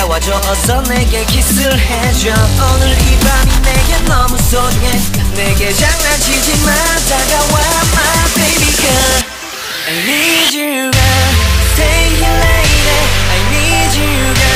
다가와줘서 내게 키스를 해줘 오늘 이 밤이 내게 너무 소중해 내게 장난치지 마 다가와 my baby girl I need you girl Stay here later I need you girl